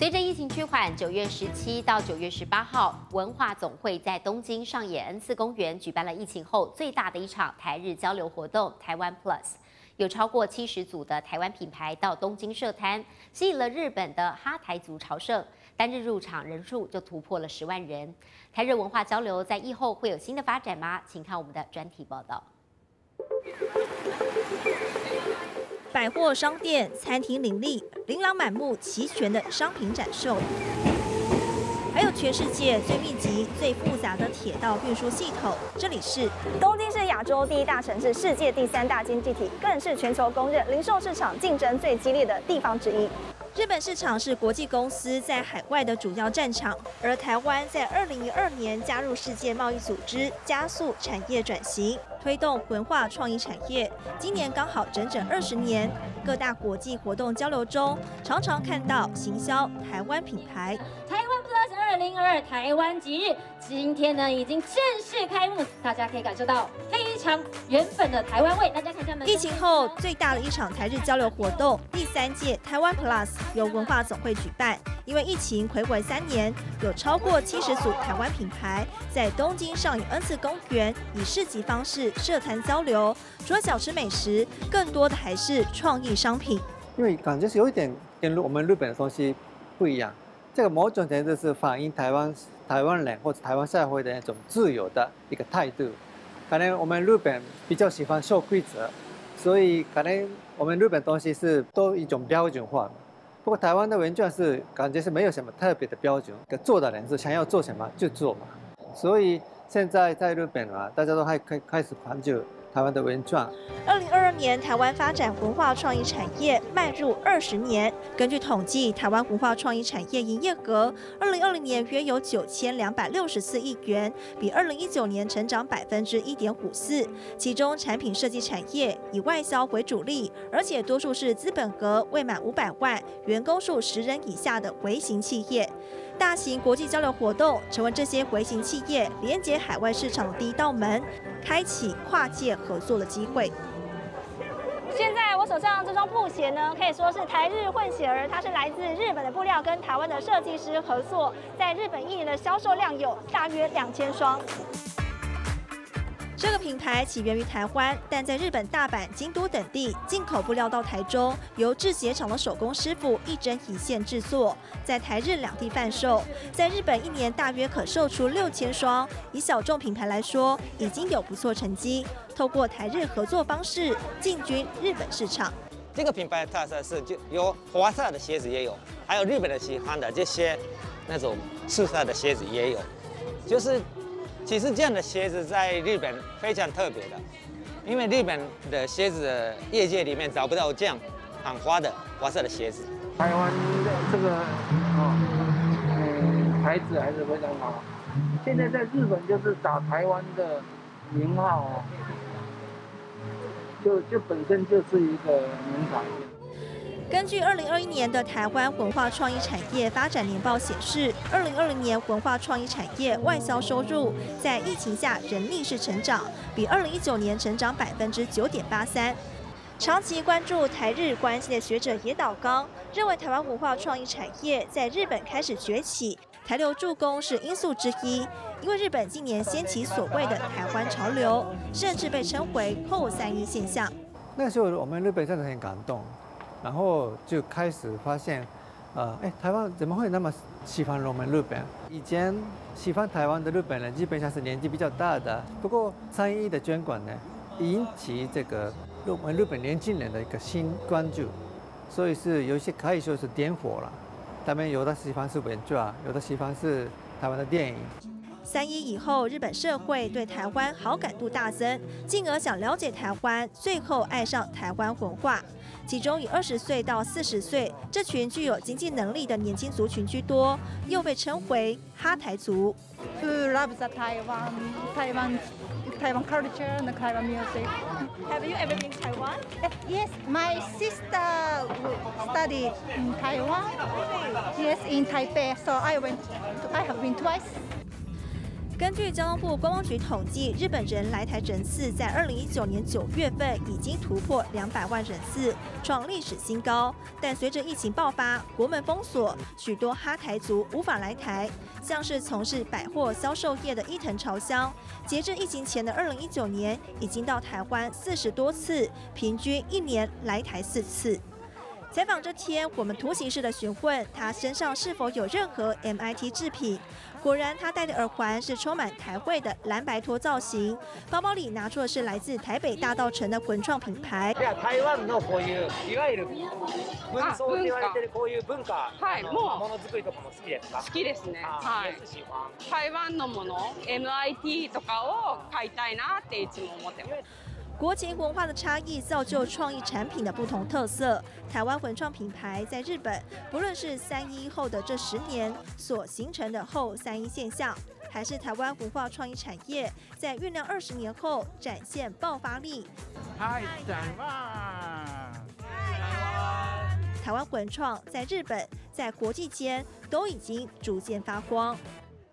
随着疫情趋缓，九月十七到九月十八号，文化总会在东京上野恩赐公园举办了疫情后最大的一场台日交流活动——台湾 Plus。有超过七十组的台湾品牌到东京设摊，吸引了日本的哈台族朝圣，单日入场人数就突破了十万人。台日文化交流在疫后会有新的发展吗？请看我们的专题报道。百货商店、餐厅林立，琳琅满目、齐全的商品展售，还有全世界最密集、最复杂的铁道运输系统。这里是东京，是亚洲第一大城市，世界第三大经济体，更是全球公认零售市场竞争最激烈的地方之一。日本市场是国际公司在海外的主要战场，而台湾在二零一二年加入世界贸易组织，加速产业转型，推动文化创意产业。今年刚好整整二十年，各大国际活动交流中，常常看到行销台湾品牌。台湾 Plus 二零二二台湾吉日，今天呢已经正式开幕，大家可以感受到非常原本的台湾味。大家看看，疫情后最大的一场台日交流活动，第三届台湾 Plus。由文化总会举办，因为疫情回违三年，有超过七十组台湾品牌在东京上野恩赐公园以市集方式设摊交流。除了小吃美食，更多的还是创意商品。因为感觉是有一点跟我们日本的东西不一样，这个某种程度是反映台湾台湾人或者台湾社会的那种自由的一个态度。可能我们日本比较喜欢守规则，所以可能我们日本东西是都一种标准化。不过台湾的文卷是感觉是没有什么特别的标准，做的人是想要做什么就做嘛，所以现在在日本啊，大家都还开开始关注。台湾的文创。二零二二年，台湾发展文化创意产业迈入二十年。根据统计，台湾文化创意产业营业额二零二零年约有九千两百六十四亿元，比二零一九年成长百分之一点五四。其中，产品设计产业以外销为主力，而且多数是资本额未满五百万、员工数十人以下的微型企业。大型国际交流活动成为这些回型企业连接海外市场的第一道门，开启跨界合作的机会。现在我手上这双布鞋呢，可以说是台日混血儿，它是来自日本的布料，跟台湾的设计师合作，在日本一年的销售量有大约两千双。这个品牌起源于台湾，但在日本大阪、京都等地进口布料到台中，由制鞋厂的手工师傅一针一线制作，在台日两地贩售。在日本一年大约可售出六千双，以小众品牌来说，已经有不错成绩。透过台日合作方式进军日本市场。这个品牌特色是就有花色的鞋子也有，还有日本的喜欢的这些那种赤色的鞋子也有，就是。其实这样的鞋子在日本非常特别的，因为日本的鞋子业界里面找不到这样很花的花色的鞋子。台湾的这个哦，嗯，牌子还是非常好。现在在日本就是打台湾的名号哦，就就本身就是一个名牌。根据二零二一年的台湾文化创意产业发展年报显示，二零二零年文化创意产业外销收入在疫情下仍逆势成长，比二零一九年成长百分之九点八三。长期关注台日关系的学者野岛刚认为，台湾文化创意产业在日本开始崛起，台流助攻是因素之一。因为日本近年掀起所谓的台湾潮流，甚至被称为后三一现象。那时候我们日本真的很感动。然后就开始发现，呃，哎，台湾怎么会那么喜欢我们日本？以前喜欢台湾的日本人基本上是年纪比较大的。不过三一的捐款呢，引起这个我们日本年轻人的一个新关注，所以是有一些可以说是点火了。他们有的喜欢是文啊，有的喜欢是台湾的电影。三一以后，日本社会对台湾好感度大增，进而想了解台湾，最后爱上台湾文化。其中以二十岁到四十岁这群具有经济能力的年轻族群居多，又被称为哈台族。Who loves the Taiwan, Taiwan, Taiwan culture and Taiwan music? Have you ever been to Taiwan? Yes, my sister studied in Taiwan. Yes, in Taipei. So I went. I have been twice. 根据交通部观光局统计，日本人来台人次在二零一九年九月份已经突破两百万人次，创历史新高。但随着疫情爆发，国门封锁，许多哈台族无法来台。像是从事百货销售业的伊藤朝香，截至疫情前的二零一九年，已经到台湾四十多次，平均一年来台四次。采访这天，我们图形式的询问他身上是否有任何 MIT 制品。果然，他戴的耳环是充满台味的蓝白托造型，包包里拿出的是来自台北大道城的文创品牌。台湾のこういういわゆる文装って言われてるこういう文化、はいもものづくりとかも好きですか？好きですね。はい。台湾のもの、MIT とかを買いたいなっていつも思ってます。 国情文化的差异造就创意产品的不同特色。台湾文创品牌在日本，不论是三一后的这十年所形成的后三一现象，还是台湾文化创意产业在酝酿二十年后展现爆发力。嗨，台湾！台湾文创在日本、在国际间都已经逐渐发光。